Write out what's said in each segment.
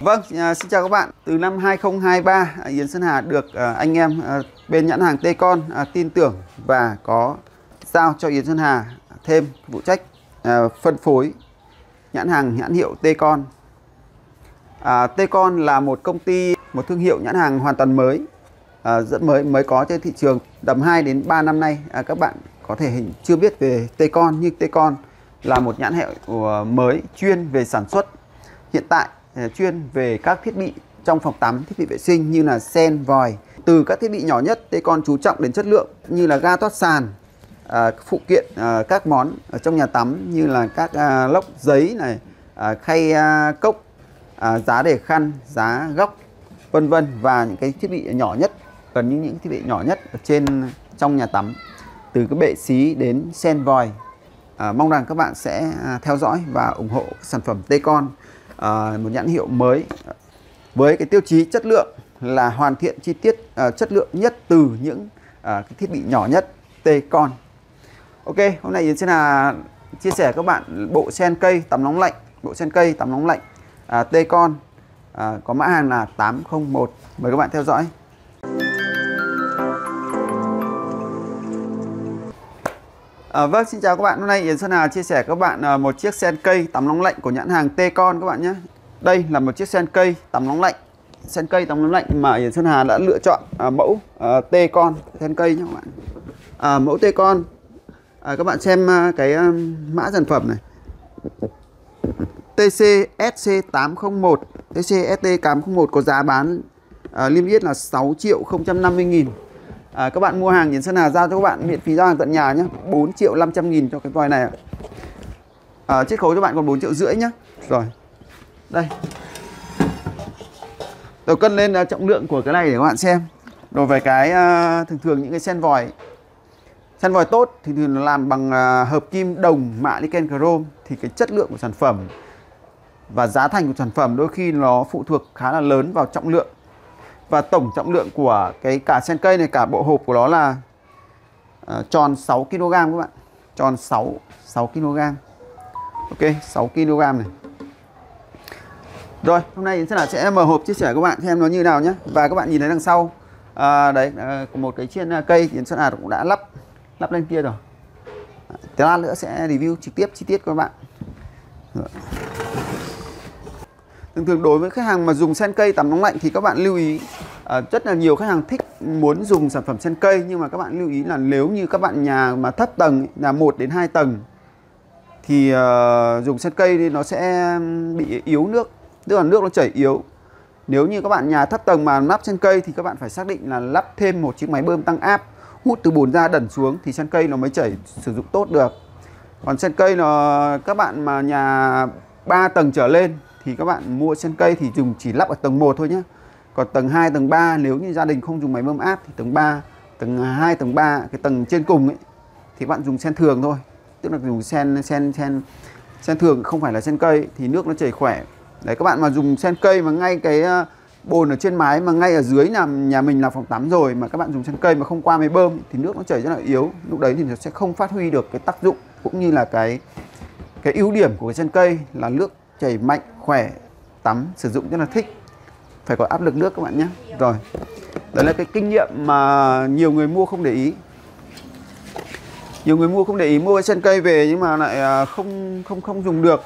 Vâng, à, xin chào các bạn. Từ năm 2023, à, Yến Sơn Hà được à, anh em bên nhãn hàng T-Con tin tưởng và có giao cho Yến Sơn Hà thêm phụ trách phân phối nhãn hàng nhãn hiệu T-Con. T-Con là một công ty, một thương hiệu nhãn hàng hoàn toàn mới, rất mới mới có trên thị trường tầm 2 đến 3 năm nay. Các bạn có thể hình chưa biết về T-Con nhưng T-Con là một nhãn hiệu mới chuyên về sản xuất hiện tại À, chuyên về các thiết bị trong phòng tắm, thiết bị vệ sinh như là sen, vòi. Từ các thiết bị nhỏ nhất, tê con chú trọng đến chất lượng như là ga thoát sàn, à, phụ kiện à, các món ở trong nhà tắm như là các à, lốc giấy này, à, khay à, cốc, à, giá để khăn, giá góc, vân vân và những cái thiết bị nhỏ nhất gần như những thiết bị nhỏ nhất ở trên trong nhà tắm từ cái bệ xí đến sen vòi à, mong rằng các bạn sẽ à, theo dõi và ủng hộ sản phẩm tê con à, một nhãn hiệu mới. Với cái tiêu chí chất lượng là hoàn thiện chi tiết à, chất lượng nhất từ những à, cái thiết bị nhỏ nhất T-Con Ok hôm nay Yến sẽ là chia sẻ các bạn bộ sen cây tắm nóng lạnh bộ sen cây tắm nóng lạnh à, T-Con à, có mã hàng là 801 mời các bạn theo dõi. À, vâng, xin chào các bạn. Hôm nay Yến Sơn Hà chia sẻ các bạn à, một chiếc sen cây tắm nóng lạnh của nhãn hàng T-Con các bạn nhé. Đây là một chiếc sen cây tắm nóng lạnh. Sen cây tắm nóng lạnh mà Yến Sơn Hà đã lựa chọn à, mẫu à, T-Con sen cây nhé các bạn. À, mẫu T-Con à, các bạn xem à, cái à, mã sản phẩm này. TCSC801 TCST801 có giá bán à, liêm yết là 6 triệu 050 nghìn à, các bạn mua hàng Yến Sơn Hà giao cho các bạn miễn phí giao hàng tận nhà nhé 4 triệu 500 nghìn cho cái vòi này ạ. À, chiết khấu cho bạn còn 4 triệu rưỡi nhé rồi. Đây. Tôi cân lên uh, trọng lượng của cái này để các bạn xem. Rồi về cái uh, thường thường những cái sen vòi. Sen vòi tốt thì thường nó làm bằng uh, hợp kim đồng mạ nickel chrome thì cái chất lượng của sản phẩm và giá thành của sản phẩm đôi khi nó phụ thuộc khá là lớn vào trọng lượng và tổng trọng lượng của cái cả sen cây này cả bộ hộp của nó là uh, tròn 6 kg các bạn. Tròn 6 6 kg ok 6 kg này. Rồi hôm nay sẽ là sẽ mở hộp chia sẻ các bạn xem nó như nào nhé. Và các bạn nhìn thấy đằng sau. À, đấy à, một cái trên à, cây Yến Xuân Hà cũng đã lắp lắp lên kia rồi. Tí lát nữa sẽ review trực tiếp chi tiết các bạn. Rồi. Thường thường đối với khách hàng mà dùng sen cây tắm nóng lạnh thì các bạn lưu ý à, rất là nhiều khách hàng thích muốn dùng sản phẩm sen cây nhưng mà các bạn lưu ý là nếu như các bạn nhà mà thấp tầng là 1 đến 2 tầng thì uh, dùng sen cây thì nó sẽ bị yếu nước tức là nước nó chảy yếu. Nếu như các bạn nhà thấp tầng mà lắp sen cây thì các bạn phải xác định là lắp thêm một chiếc máy bơm tăng áp hút từ bồn ra đẩn xuống thì sen cây nó mới chảy sử dụng tốt được. Còn sen cây nó các bạn mà nhà 3 tầng trở lên thì các bạn mua sen cây thì dùng chỉ lắp ở tầng 1 thôi nhé còn tầng 2, tầng 3 nếu như gia đình không dùng máy bơm áp thì tầng 3 tầng 2, tầng 3 cái tầng trên cùng ấy thì bạn dùng sen thường thôi. Tức là dùng sen sen sen sen thường không phải là sen cây thì nước nó chảy khỏe. Đấy các bạn mà dùng sen cây mà ngay cái ờ, bồn ở trên mái mà ngay ở dưới là nhà mình là phòng tắm rồi mà các bạn dùng sen cây mà không qua máy bơm thì nước nó chảy rất là yếu. Lúc đấy thì nó sẽ không phát huy được cái tác dụng cũng như là cái cái ưu điểm của cái sen cây là nước chảy mạnh khỏe tắm sử dụng rất là thích. Phải có áp lực nước các bạn nhé. Rồi đấy là cái kinh nghiệm mà nhiều người mua không để ý. Nhiều người mua không để ý mua cái sen cây về nhưng mà lại à, không không không dùng được.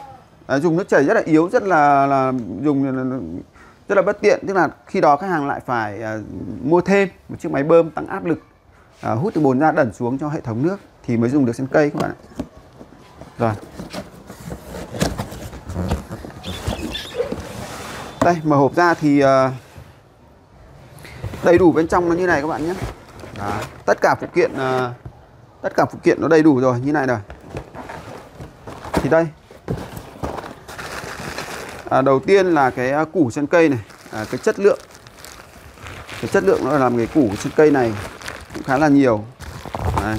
À, dùng nước chảy rất là yếu rất là là dùng rất là bất tiện. Tức là khi đó khách hàng lại phải à, mua thêm một chiếc máy bơm tăng áp lực à, hút từ bồn ra đẩn xuống cho hệ thống nước thì mới dùng được sen cây các bạn ạ. Rồi đây mở hộp ra thì uh, đầy đủ bên trong nó như này các bạn nhé. Đó. tất cả phụ kiện uh, tất cả phụ kiện nó đầy đủ rồi như này rồi. Thì đây. À, đầu tiên là cái ờ, củ chân cây này à, cái chất lượng. Cái chất lượng nó làm cái củ chân cây này cũng khá là nhiều. À,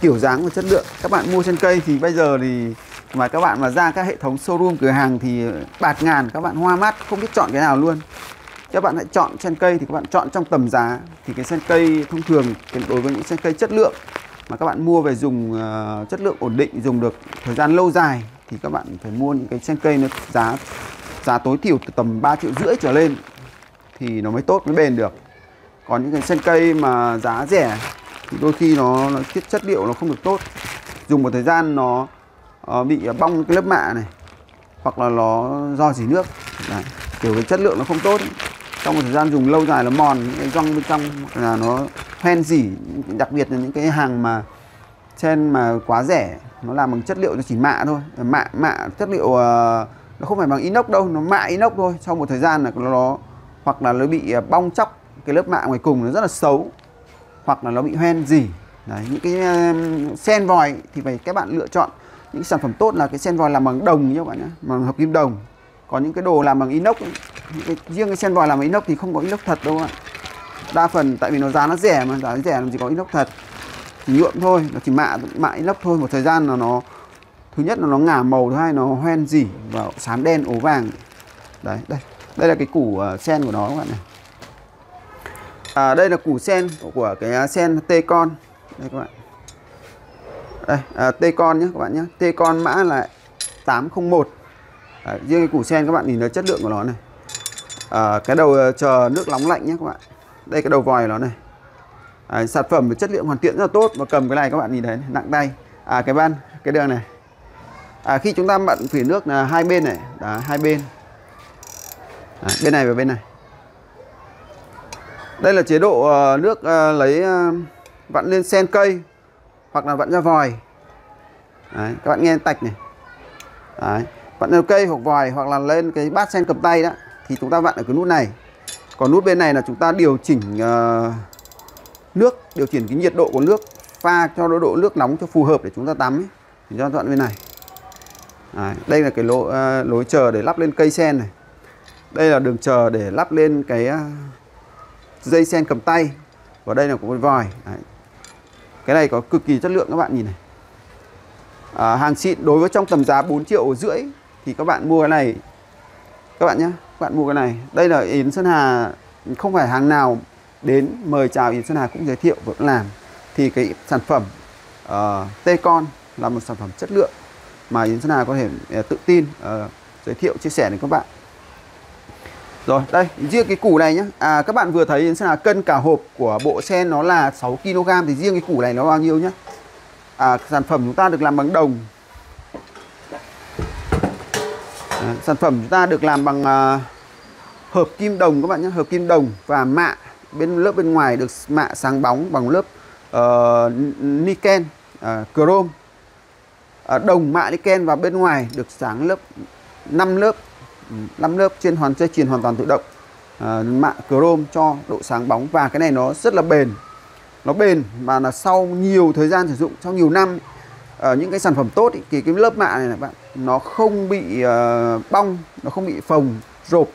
kiểu dáng và chất lượng. Các bạn mua chân cây thì bây giờ thì mà các bạn mà ra các hệ thống showroom cửa hàng thì bạt ngàn các bạn hoa mắt không biết chọn cái nào luôn. Các bạn hãy chọn sen cây thì các bạn chọn trong tầm giá. Thì cái sen cây thông thường đối với những sen cây chất lượng mà các bạn mua về dùng uh, chất lượng ổn định dùng được thời gian lâu dài thì các bạn phải mua những cái sen cây nó giá giá tối thiểu từ tầm 3 triệu rưỡi trở lên thì nó mới tốt mới bền được. Còn những cái sen cây mà giá rẻ thì đôi khi nó, nó chất chất liệu nó không được tốt. Dùng một thời gian nó uh, bị bong cái lớp mạ này hoặc là nó do dỉ nước Đấy. kiểu cái chất lượng nó không tốt ấy. trong một thời gian dùng lâu dài nó mòn những cái răng bên trong là nó hoen dỉ đặc biệt là những cái hàng mà trên mà quá rẻ nó làm bằng chất liệu nó chỉ mạ thôi ờ, mạ mạ chất liệu uh, nó không phải bằng inox đâu nó mạ inox thôi sau một thời gian là nó hoặc là nó bị bong chóc cái lớp mạ ngoài cùng nó rất là xấu hoặc là nó bị hoen dỉ Đấy, những cái uh, sen vòi thì phải các bạn lựa chọn những sản phẩm tốt là cái sen vòi làm bằng đồng nhé các bạn nhé bằng hợp kim đồng. Còn những cái đồ làm bằng inox những cái, riêng cái sen vòi làm bằng inox thì không có inox thật đâu ạ. Đa phần tại vì nó giá nó rẻ mà giá nó rẻ làm chỉ có inox thật. Thì nhuộm thôi nó chỉ mạ mạ inox thôi. Một thời gian là nó thứ nhất là nó ngả màu thứ hai nó hoen dỉ và xám đen ố vàng. Đấy đây đây là cái củ uh, sen của nó các bạn này. À, đây là củ sen của cái à, sen T con đây các bạn đây à, T con nhé các bạn nhé T con mã là 801 à, riêng cái củ sen các bạn nhìn thấy chất lượng của nó này. À, cái đầu à, chờ nước nóng lạnh nhé các bạn. Đây cái đầu vòi của nó này. À, sản phẩm với chất liệu hoàn thiện rất là tốt. Và cầm cái này các bạn nhìn thấy này, nặng tay. À cái ban cái đường này. À, khi chúng ta bạn phỉ nước là hai bên này. Đó, hai bên. À, bên này và bên này. Đây là chế độ uh, nước uh, lấy uh, vặn lên sen cây hoặc là vặn ra vòi. Đấy, các bạn nghe tạch này. Đấy, vặn ra cây hoặc vòi hoặc là lên cái bát sen cầm tay đó thì chúng ta vặn ở cái nút này. Còn nút bên này là chúng ta điều chỉnh uh, nước điều chỉnh cái nhiệt độ của nước pha cho độ nước nóng cho phù hợp để chúng ta tắm ấy. thì cho đoạn bên này. Đấy, đây là cái lỗ, uh, lối chờ để lắp lên cây sen này. Đây là đường chờ để lắp lên cái uh, dây sen cầm tay. Và đây là của con vòi. Đấy cái này có cực kỳ chất lượng các bạn nhìn này. À, hàng xịn đối với trong tầm giá 4 triệu rưỡi thì các bạn mua cái này. Các bạn nhé các bạn mua cái này. Đây là Yến Sơn Hà không phải hàng nào đến mời chào Yến Sơn Hà cũng giới thiệu và cũng làm. Thì cái sản phẩm ờ, uh, T-Con là một sản phẩm chất lượng mà Yến Sơn Hà có thể uh, tự tin uh, giới thiệu chia sẻ đến các bạn rồi đây riêng cái củ này nhá. À, các bạn vừa thấy Yến là cân cả hộp của bộ sen nó là 6 kg thì riêng cái củ này nó bao nhiêu nhá? À, sản phẩm chúng ta được làm bằng đồng. À, sản phẩm chúng ta được làm bằng à, hợp kim đồng các bạn nhé hợp kim đồng và mạ. Bên lớp bên ngoài được mạ sáng bóng bằng lớp uh, niken uh, chrome. Uh, đồng mạ niken và bên ngoài được sáng lớp 5 lớp. 5 lớp trên hoàn dây chuyền hoàn toàn tự động. À, uh, mạ chrome cho độ sáng bóng và cái này nó rất là bền. Nó bền mà là sau nhiều thời gian sử dụng sau nhiều năm ở những cái sản phẩm tốt ý, thì cái lớp mạ này này bạn nó không bị uh, bong nó không bị phồng rộp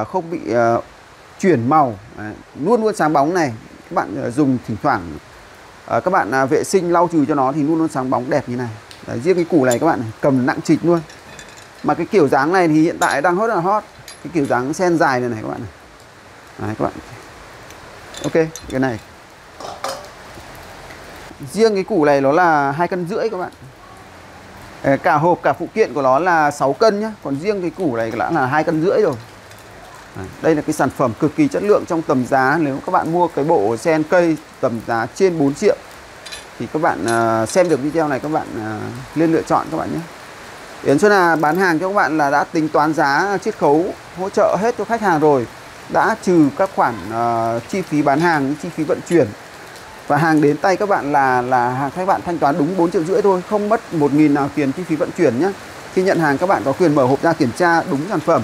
uh, không bị uh, chuyển màu. Đấy, luôn luôn sáng bóng này các bạn uh, dùng thỉnh thoảng uh, các bạn uh, vệ sinh lau chùi cho nó thì luôn luôn sáng bóng đẹp như này. Đấy, riêng cái củ này các bạn này, cầm nặng trịch luôn mà cái kiểu dáng này thì hiện tại đang hot là hot. Cái kiểu dáng sen dài này này các bạn này. Đấy, các bạn. Ok cái này. Riêng cái củ này nó là hai cân rưỡi các bạn. Ờ, cả hộp cả phụ kiện của nó là 6 cân nhá. Còn riêng cái củ này đã là hai cân rưỡi rồi. Đây là cái sản phẩm cực kỳ chất lượng trong tầm giá. Nếu các bạn mua cái bộ sen cây tầm giá trên 4 triệu thì các bạn ờ, xem được video này các bạn ờ, nên lựa chọn các bạn nhé. Yến Xuân Hà bán hàng cho các bạn là đã tính toán giá chiết khấu hỗ trợ hết cho khách hàng rồi. Đã trừ các khoản uh, chi phí bán hàng chi phí vận chuyển. Và hàng đến tay các bạn là là hàng các bạn thanh toán đúng 4 triệu rưỡi thôi không mất 1 nghìn nào tiền chi phí vận chuyển nhé khi nhận hàng các bạn có quyền mở hộp ra kiểm tra đúng sản phẩm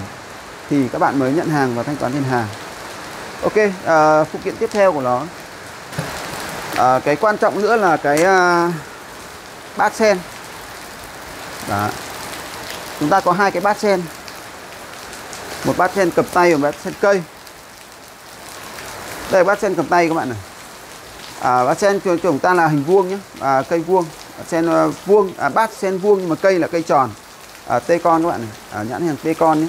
thì các bạn mới nhận hàng và thanh toán tiền hàng. Ok uh, phụ kiện tiếp theo của nó. Uh, cái quan trọng nữa là cái uh, bát sen. Đó chúng ta có hai cái bát sen. Một bát sen cầm tay và một bát sen cây. Đây bát sen cầm tay các bạn này. À, bát sen của chúng ta là hình vuông nhé. À, cây vuông. Sen uh, vuông. À, bát sen vuông nhưng mà cây là cây tròn. À, tê con các bạn này. À, nhãn hàng tê con nhé.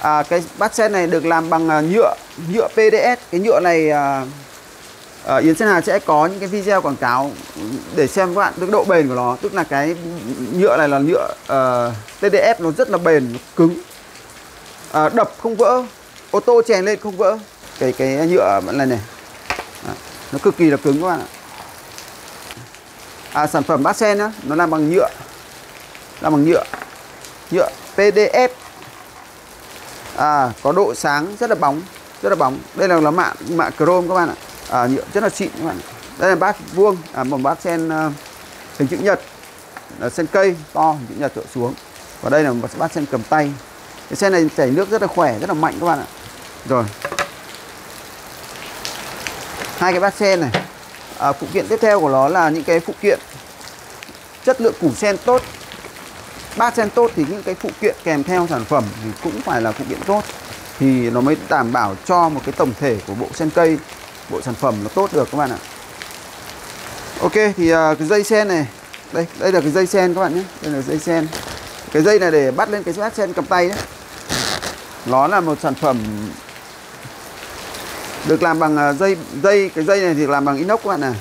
À, cái bát sen này được làm bằng uh, nhựa nhựa PDS cái nhựa này uh, à, Yến Sơn Hà sẽ có những cái video quảng cáo để xem các bạn được độ bền của nó. Tức là cái nhựa này là nhựa ờ, uh, TDF nó rất là bền nó cứng. À, đập không vỡ ô tô chèn lên không vỡ. Cái cái nhựa vẫn là này. À, nó cực kỳ là cứng các bạn ạ. À, sản phẩm bát sen á nó làm bằng nhựa. Làm bằng nhựa. Nhựa PDF à, có độ sáng rất là bóng rất là bóng. Đây là là mạ mạ chrome các bạn ạ à, nhựa rất là xịn các bạn. Đây là bát vuông à, một bát sen à, hình chữ nhật. Là sen cây to hình chữ nhật tựa xuống. Và đây là một bát sen cầm tay. Cái sen này chảy nước rất là khỏe rất là mạnh các bạn ạ. Rồi. Hai cái bát sen này. À, phụ kiện tiếp theo của nó là những cái phụ kiện chất lượng củ sen tốt. Bát sen tốt thì những cái phụ kiện kèm theo sản phẩm thì cũng phải là phụ kiện tốt. Thì nó mới đảm bảo cho một cái tổng thể của bộ sen cây bộ sản phẩm nó tốt được các bạn ạ. Ok thì uh, cái dây sen này. Đây đây là cái dây sen các bạn nhé. Đây là dây sen. Cái dây này để bắt lên cái bát sen cầm tay đấy nó là một sản phẩm được làm bằng à, dây dây cái dây này thì làm bằng inox các bạn này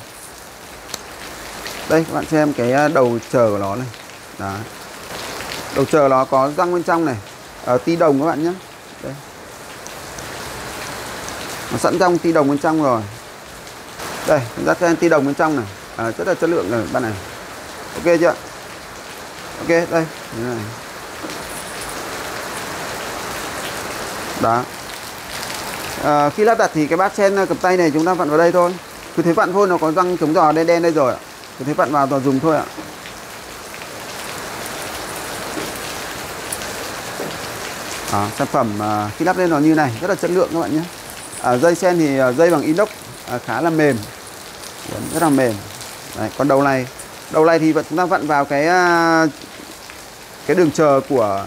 đây các bạn xem cái à, đầu chờ của nó này. Đó. Đầu chờ nó có răng bên trong này. Ở ti đồng các bạn nhé. Đây nó sẵn trong ti đồng bên trong rồi. Đây chúng ta xem ti đồng bên trong này. À, rất là chất lượng này bạn này. Ok chưa? Ok đây này. đó. À, khi lắp đặt thì cái bát sen à, cầm tay này chúng ta vặn vào đây thôi. Cứ thế vặn thôi nó có răng chống giò đen đen đây rồi cứ thế vặn vào rồi dùng thôi ạ. À, sản phẩm à, khi lắp lên nó như này rất là chất lượng các bạn nhé à, dây sen thì à, dây bằng inox à, khá là mềm. Rất là mềm. Đấy, còn đầu này đầu này thì chúng ta vặn vào cái à, cái đường chờ của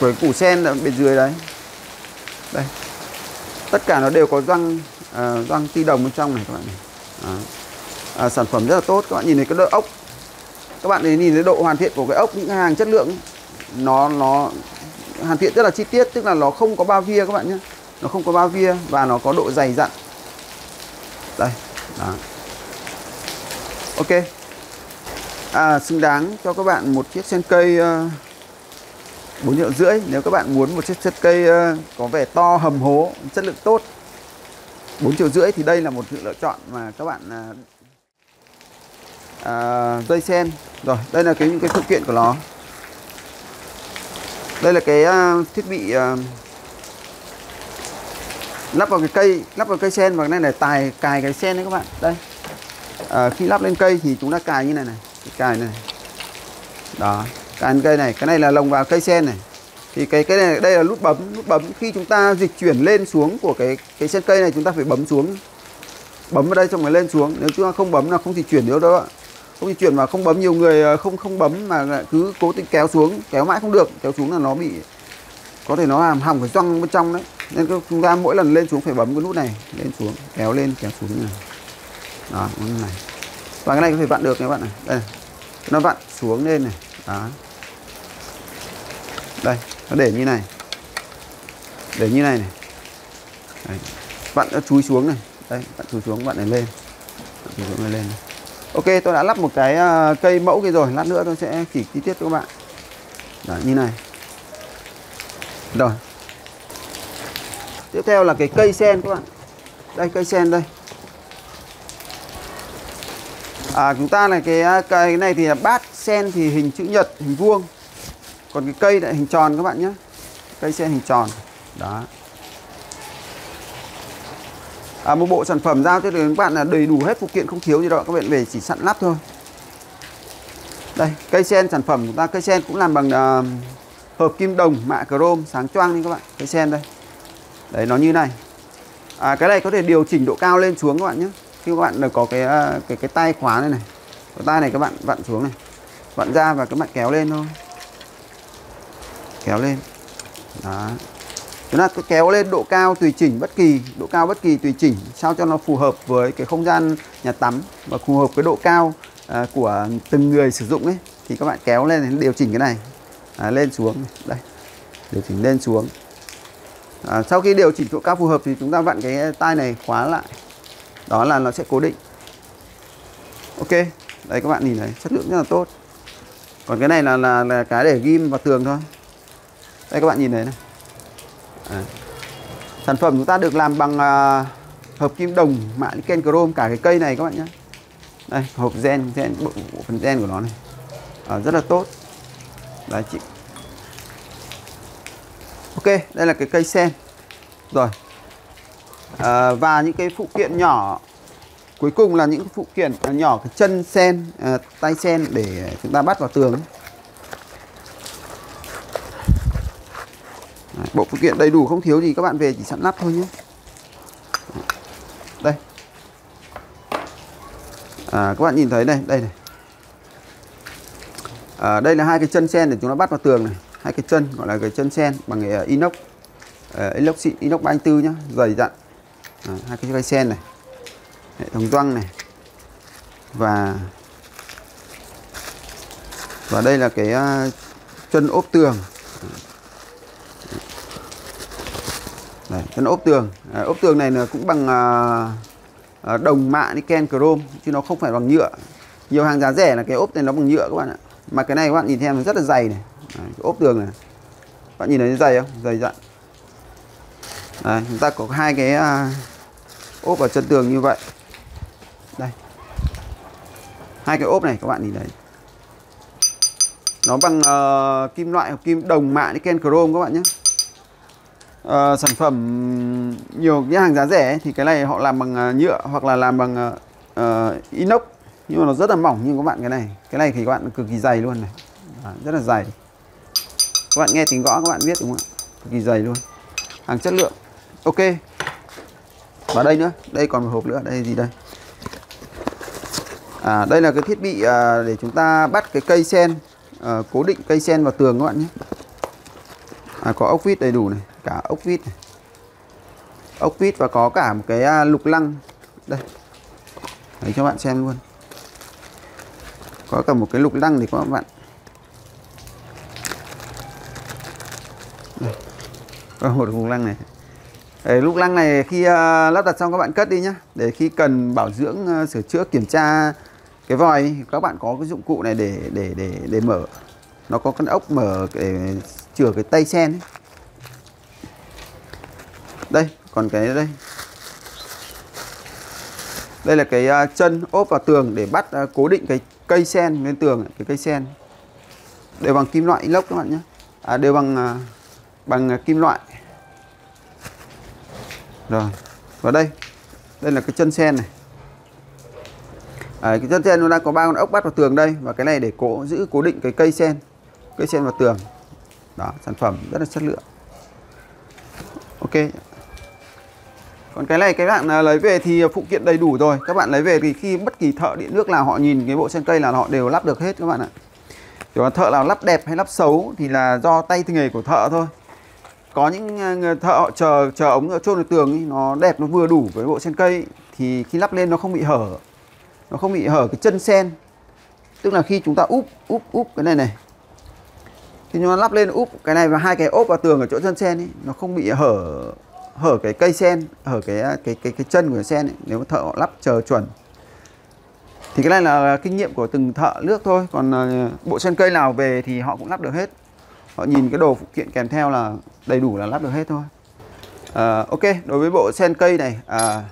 của củ sen ở bên dưới đấy. Đây. Tất cả nó đều có răng à, răng ti đồng bên trong này các bạn này. À, à, sản phẩm rất là tốt. Các bạn nhìn thấy cái độ ốc. Các bạn nhìn thấy độ hoàn thiện của cái ốc những hàng chất lượng nó nó hoàn thiện rất là chi tiết tức là nó không có bao via các bạn nhé nó không có bao via và nó có độ dày dặn. Đây đó. ok. À, xứng đáng cho các bạn một chiếc sen cây ờ, uh, triệu rưỡi. Nếu các bạn muốn một chiếc sen cây uh, có vẻ to hầm hố chất lượng tốt 4 triệu rưỡi thì đây là một sự lựa chọn mà các bạn uh, à, dây sen. Rồi đây là cái những cái phụ kiện của nó. Đây là cái uh, thiết bị uh, lắp vào cái cây lắp vào cây sen và cái này là tài cài cái sen đấy các bạn. Đây. À, khi lắp lên cây thì chúng ta cài như này này. Cài này đó cài cây này. Cái này là lồng vào cây sen này. Thì cái cái này đây là nút bấm nút bấm. Khi chúng ta dịch chuyển lên xuống của cái cái sen cây này chúng ta phải bấm xuống. Bấm vào đây xong rồi lên xuống. Nếu chúng ta không bấm là không thì chuyển được đâu ạ. Không thì chuyển mà không bấm nhiều người à, không không bấm mà cứ cố tình kéo xuống kéo mãi không được. Kéo xuống là nó bị có thể nó làm hỏng cái răng bên trong đấy nên chúng ta mỗi lần lên xuống phải bấm cái nút này lên xuống kéo lên kéo xuống như này. Đó như này. Và cái này có thể vặn được các bạn này. Đây nó vặn xuống lên này. Đó. Đây nó để như này. Để như này này. Đấy. vặn nó chúi xuống này. Đây vặn chúi xuống vặn này lên. Vặn chúi xuống này lên này. ok tôi đã lắp một cái uh, cây mẫu kia rồi. Lát nữa tôi sẽ chỉ chi tiết cho các bạn. Đó, như này. Rồi tiếp theo là cái cây sen các bạn. Đây cây sen đây. À, chúng ta này cái cây cái này thì là bát sen thì hình chữ nhật hình vuông. Còn cái cây lại hình tròn các bạn nhé. Cây sen hình tròn. Đó. À, một bộ sản phẩm giao cho các bạn là đầy đủ hết phụ kiện không thiếu gì đó, các bạn về chỉ sẵn lắp thôi. Đây cây sen sản phẩm chúng ta. Cây sen cũng làm bằng uh, hợp kim đồng mạ chrome sáng choang đi các bạn. Cây sen đây đấy nó như này. À, cái này có thể điều chỉnh độ cao lên xuống các bạn nhé. Khi các bạn được có cái à, cái cái tay khóa này này. Cái tay này các bạn vặn xuống này. Vặn ra và các bạn kéo lên thôi. Kéo lên. Đó. Chúng ta kéo lên độ cao tùy chỉnh bất kỳ độ cao bất kỳ tùy chỉnh sao cho nó phù hợp với cái không gian nhà tắm và phù hợp với độ cao à, của từng người sử dụng ấy. Thì các bạn kéo lên điều chỉnh cái này. À, lên xuống đây. Điều chỉnh lên xuống à, sau khi điều chỉnh độ cao phù hợp thì chúng ta vặn cái tay này khóa lại. Đó là nó sẽ cố định. Ok đấy các bạn nhìn thấy chất lượng rất là tốt. Còn cái này là là, là cái để ghim vào tường thôi. Đây các bạn nhìn thấy này. À. sản phẩm chúng ta được làm bằng à, hợp kim đồng mạ niken chrome cả cái cây này các bạn nhé. Đây hộp gen gen bộ, bộ phần gen của nó này. À, rất là tốt. Đấy chị ok đây là cái cây sen. Rồi. À, và những cái phụ kiện nhỏ cuối cùng là những phụ kiện nhỏ cái chân sen à, tay sen để chúng ta bắt vào tường. Đấy, bộ phụ kiện đầy đủ không thiếu gì các bạn về chỉ sẵn lắp thôi nhé. Đây. À, các bạn nhìn thấy đây đây này. À, đây là hai cái chân sen để chúng ta bắt vào tường này hai cái chân gọi là cái chân sen bằng cái ờ, inox uh, inox xịn inox 34 nhá dày dặn. À, hai cái cây sen này hệ thống răng này. Và và đây là cái uh, chân ốp tường. Đấy, chân ốp tường. À, ốp tường này là cũng bằng à, đồng mạ niken chrome chứ nó không phải bằng nhựa. Nhiều hàng giá rẻ là cái ốp này nó bằng nhựa các bạn ạ. Mà cái này các bạn nhìn theo nó rất là dày này. Đấy, cái ốp tường này. Bạn nhìn thấy dày không? Dày dặn. Đấy, chúng ta có hai cái à, ốp ở chân tường như vậy. Đây. Hai cái ốp này các bạn nhìn thấy. Nó bằng uh, kim loại hoặc kim đồng mạ niken chrome các bạn nhé. Uh, sản phẩm nhiều những hàng giá rẻ thì cái này họ làm bằng uh, nhựa hoặc là làm bằng uh, inox. Nhưng mà nó rất là mỏng như các bạn cái này. Cái này thì các bạn cực kỳ dày luôn này. À, rất là dày các bạn nghe tiếng gõ các bạn biết đúng không ạ? Cực kỳ dày luôn. Hàng chất lượng. Ok. Và đây nữa. Đây còn một hộp nữa. Đây gì đây? À, đây là cái thiết bị à, để chúng ta bắt cái cây sen à, cố định cây sen vào tường các bạn nhé. À, có ốc vít đầy đủ này cả ốc vít này. ốc vít và có cả một cái à, lục lăng. Đây. Đấy cho bạn xem luôn. Có cả một cái lục lăng thì các bạn có một vùng lăng này. Đấy, lúc lăng này khi uh, lắp đặt xong các bạn cất đi nhá. Để khi cần bảo dưỡng uh, sửa chữa kiểm tra cái vòi các bạn có cái dụng cụ này để để để để mở. Nó có con ốc mở để chừa cái tay sen ấy. đây còn cái đây. Đây là cái uh, chân ốp vào tường để bắt uh, cố định cái cây sen lên tường cái cây sen. Đều bằng kim loại inox các bạn nhé à, đều bằng uh, bằng à, kim loại. Rồi và đây. Đây là cái chân sen này. À, cái chân sen nó đang có ba con ốc bắt vào tường đây và cái này để cố giữ cố định cái cây sen cây sen vào tường. Đó sản phẩm rất là chất lượng. Ok. Còn cái này cái bạn à, lấy về thì à, phụ kiện đầy đủ rồi. Các bạn lấy về thì khi bất kỳ thợ điện nước nào họ nhìn cái bộ sen cây là họ đều lắp được hết các bạn ạ. Kiểu thợ nào lắp đẹp hay lắp xấu thì là do tay nghề của thợ thôi có những ờ, thợ họ chờ chờ ống ở chôn vào tường ý, nó đẹp nó vừa đủ với bộ sen cây thì khi lắp lên nó không bị hở nó không bị hở cái chân sen. Tức là khi chúng ta úp úp úp cái này này thì nó lắp lên úp cái này và hai cái ốp vào tường ở chỗ chân sen ấy nó không bị hở hở cái cây sen hở cái ờ, cái cái cái chân của sen ấy, nếu thợ họ lắp chờ chuẩn. Thì cái này là kinh nghiệm của từng thợ nước thôi còn ờ, bộ sen cây nào về thì họ cũng lắp được hết họ nhìn cái đồ phụ kiện kèm theo là đầy đủ là lắp được hết thôi. À, ok đối với bộ sen cây này à,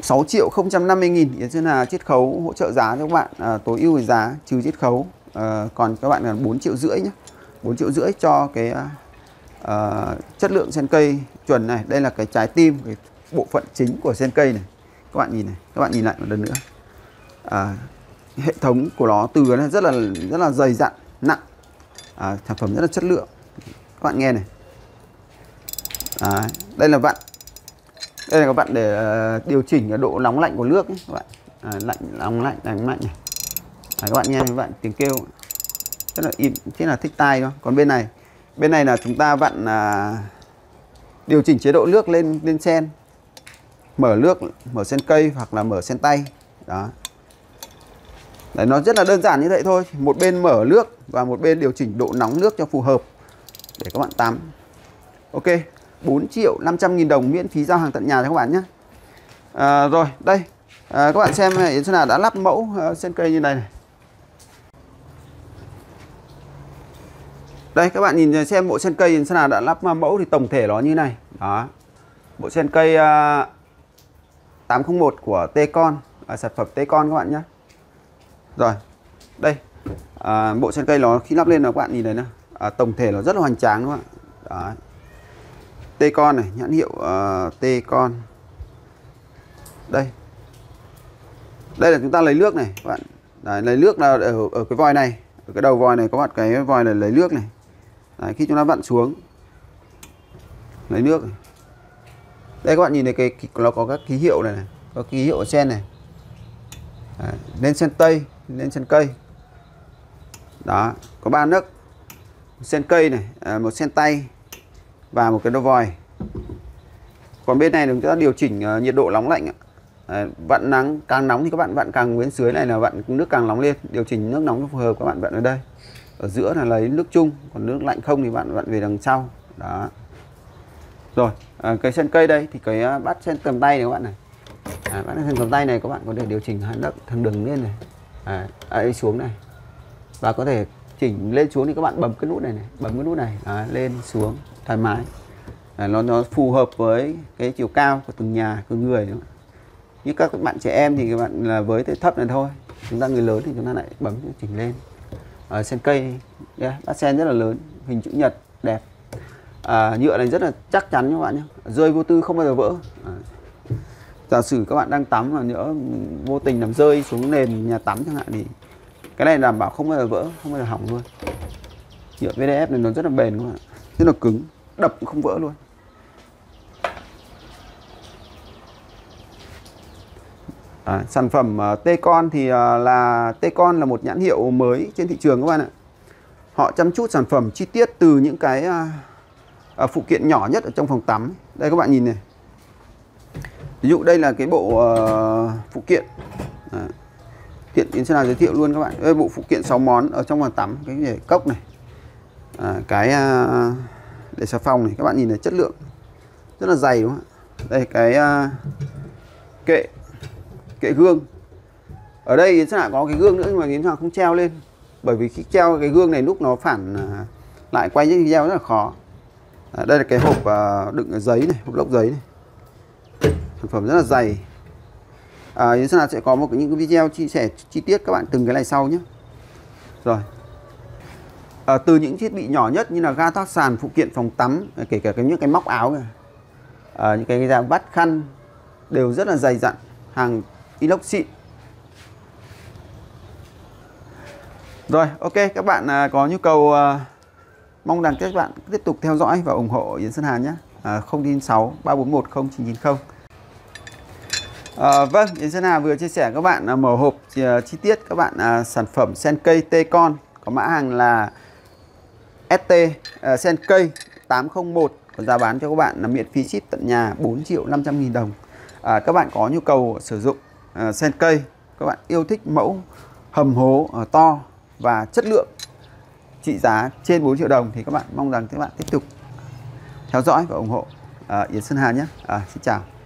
6 triệu 050 nghìn Yến Sơn Hà chiết khấu hỗ trợ giá cho các bạn à, tối ưu về giá trừ chiết khấu. À, còn các bạn là 4 triệu rưỡi nhé 4 triệu rưỡi cho cái à, à, chất lượng sen cây chuẩn này. Đây là cái trái tim cái bộ phận chính của sen cây này. Các bạn nhìn này các bạn nhìn lại một lần nữa. À, hệ thống của nó từ nó rất là rất là dày dặn nặng à, sản phẩm rất là chất lượng. Các bạn nghe này. À, đây là vặn. Đây là các bạn để uh, điều chỉnh độ nóng lạnh của nước ấy, các bạn. À, lạnh nóng lạnh lạnh mạnh này. À, các bạn nghe các bạn tiếng kêu. Rất là im thế là thích tai thôi. Còn bên này bên này là chúng ta vặn uh, điều chỉnh chế độ nước lên lên sen. Mở nước mở sen cây hoặc là mở sen tay. Đó. Đấy, nó rất là đơn giản như vậy thôi. Một bên mở nước và một bên điều chỉnh độ nóng nước cho phù hợp để các bạn tắm. Ok 4 triệu 500 nghìn đồng miễn phí giao hàng tận nhà cho các bạn nhé. À, rồi đây. À, các bạn xem Yến Xuân Hà đã lắp mẫu uh, sen cây như này này. Đây các bạn nhìn xem bộ sen cây Yến Sơn Hà đã lắp mẫu thì tổng thể nó như này. Đó. Bộ sen cây à, uh, 801 của T-Con à, sản phẩm T-Con các bạn nhé rồi đây. À, bộ sen cây nó khi lắp lên là các bạn nhìn thấy nè à, tổng thể nó rất là hoành tráng đúng không ạ? Tê con này nhãn hiệu uh, tê con. Đây. Đây là chúng ta lấy nước này các bạn. Đấy, lấy nước là ở, ở cái vòi này. Ở cái đầu vòi này có bạn cái vòi này lấy nước này. Đấy, khi chúng ta vặn xuống. Lấy nước này. đây các bạn nhìn thấy cái nó có các ký hiệu này, này. có ký hiệu ở sen này. Đấy, lên sen tây lên sen cây. Đó có ba nấc sen cây này à, một sen tay và một cái đầu vòi còn bên này chúng ta điều chỉnh à, nhiệt độ nóng lạnh à, vặn nắng càng nóng thì các bạn vặn càng bên dưới này là vặn nước càng nóng lên. Điều chỉnh nước nóng phù hợp các bạn vặn ở đây. Ở giữa là lấy nước chung còn nước lạnh không thì bạn vặn về đằng sau. Đó. Rồi à, cái sen cây đây thì cái bát sen cầm tay này các bạn này. À, bát sen cầm tay này các bạn có thể điều chỉnh hai nấc thằng đường lên này. À, à, đấy, đấy, xuống này. Và có thể chỉnh lên xuống thì các bạn bấm cái nút này này bấm cái nút này đấy, lên xuống thoải mái. Đấy, nó nó phù hợp với cái chiều cao của từng nhà từng người đúng như các bạn trẻ em thì các bạn là với cái thấp này thôi. Chúng ta người lớn thì chúng ta lại bấm chỉnh lên. À, sen cây yeah, bát sen rất là lớn hình chữ nhật đẹp. À, nhựa này rất là chắc chắn các bạn nhé rơi vô tư không bao giờ vỡ. À, giả sử các bạn đang tắm mà nhỡ vô tình làm rơi xuống nền nhà tắm chẳng hạn thì cái này đảm bảo không bao giờ vỡ không bao giờ hỏng luôn nhựa VDF này nó rất là bền các bạn rất là cứng đập cũng không vỡ luôn À, sản phẩm à, uh, T-Con thì uh, là T-Con là một nhãn hiệu mới trên thị trường các bạn ạ. Họ chăm chút sản phẩm chi tiết từ những cái uh, uh, phụ kiện nhỏ nhất ở trong phòng tắm. Đây các bạn nhìn này. Ví dụ đây là cái bộ uh, phụ kiện. À, tiện Yến Sơn giới thiệu luôn các bạn. Đây bộ phụ kiện 6 món ở trong phòng tắm, cái gì cốc này. À, cái uh, để xà phòng này. Các bạn nhìn này chất lượng. Rất là dày đúng không ạ? Đây cái uh, kệ. Kệ gương. Ở đây Yến Sơn có cái gương nữa nhưng mà Yến Sơn không treo lên. Bởi vì khi treo cái gương này lúc nó phản lại quay những video rất là khó. À, đây là cái hộp uh, đựng giấy này hộp lốc giấy này sản phẩm rất là dày. À, Yến Sơn sẽ có một những cái video chia sẻ chi tiết các bạn từng cái này sau nhé. Rồi. À, từ những thiết bị nhỏ nhất như là ga thoát sàn phụ kiện phòng tắm kể cả cái những cái móc áo này. À, những cái dạng vắt khăn đều rất là dày dặn hàng inox xịn rồi ok các bạn à, có nhu cầu à, mong rằng các bạn tiếp tục theo dõi và ủng hộ Yến Sơn Hà nhé. À, 096 341 0990 à, vâng Yến Sơn Hà vừa chia sẻ các bạn à, mở hộp à, chi tiết các bạn à, sản phẩm sen cây T con có mã hàng là ST à, sen cây 801 còn giá bán cho các bạn là miễn phí ship tận nhà 4 triệu 500 nghìn đồng. À, các bạn có nhu cầu sử dụng à, sen cây các bạn yêu thích mẫu hầm hố à, to và chất lượng trị giá trên 4 triệu đồng thì các bạn mong rằng các bạn tiếp tục theo dõi và ủng hộ à, Yến Sơn Hà nhé. À, xin chào.